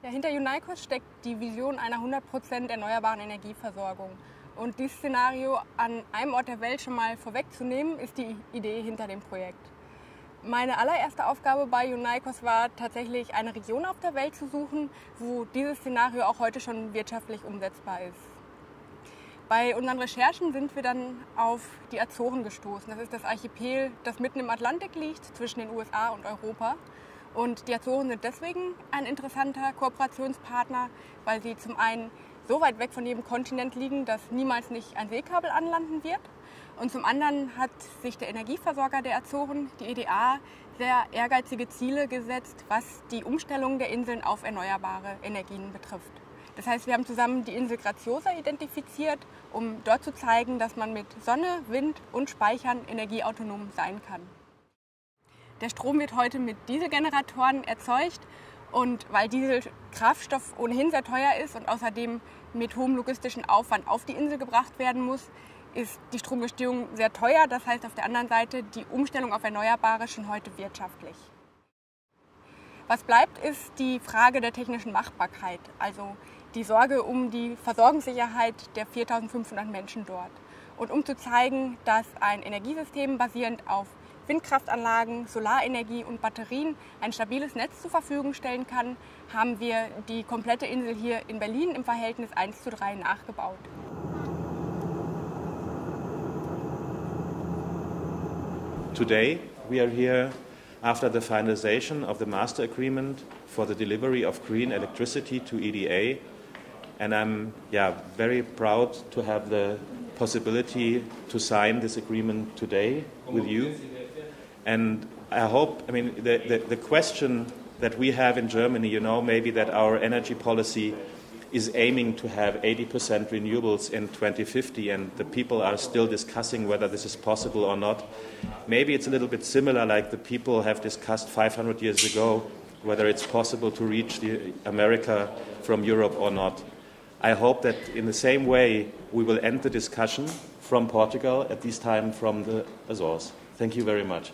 Ja, hinter Unicos steckt die Vision einer 100% erneuerbaren Energieversorgung. Und dieses Szenario an einem Ort der Welt schon mal vorwegzunehmen, ist die Idee hinter dem Projekt. Meine allererste Aufgabe bei Unicos war tatsächlich eine Region auf der Welt zu suchen, wo dieses Szenario auch heute schon wirtschaftlich umsetzbar ist. Bei unseren Recherchen sind wir dann auf die Azoren gestoßen. Das ist das Archipel, das mitten im Atlantik liegt, zwischen den USA und Europa. Und die Azoren sind deswegen ein interessanter Kooperationspartner, weil sie zum einen so weit weg von jedem Kontinent liegen, dass niemals nicht ein Seekabel anlanden wird. Und zum anderen hat sich der Energieversorger der Azoren, die EDA, sehr ehrgeizige Ziele gesetzt, was die Umstellung der Inseln auf erneuerbare Energien betrifft. Das heißt, wir haben zusammen die Insel Graziosa identifiziert, um dort zu zeigen, dass man mit Sonne, Wind und Speichern energieautonom sein kann. Der Strom wird heute mit Dieselgeneratoren erzeugt und weil Dieselkraftstoff ohnehin sehr teuer ist und außerdem mit hohem logistischen Aufwand auf die Insel gebracht werden muss, ist die Stromgestehung sehr teuer. Das heißt auf der anderen Seite die Umstellung auf Erneuerbare schon heute wirtschaftlich. Was bleibt, ist die Frage der technischen Machbarkeit. Also die Sorge um die Versorgungssicherheit der 4500 Menschen dort. Und um zu zeigen, dass ein Energiesystem basierend auf Windkraftanlagen, Solarenergie und Batterien ein stabiles Netz zur Verfügung stellen kann, haben wir die komplette Insel hier in Berlin im Verhältnis 1 zu 3 nachgebaut. Today we are here after the finalization of the master agreement for the delivery of green electricity to EDA And I'm yeah, very proud to have the possibility to sign this agreement today with you. And I hope, I mean, the, the, the question that we have in Germany, you know, maybe that our energy policy is aiming to have 80% renewables in 2050, and the people are still discussing whether this is possible or not. Maybe it's a little bit similar, like the people have discussed 500 years ago whether it's possible to reach America from Europe or not. I hope that in the same way we will end the discussion from Portugal, at this time from the Azores. Thank you very much.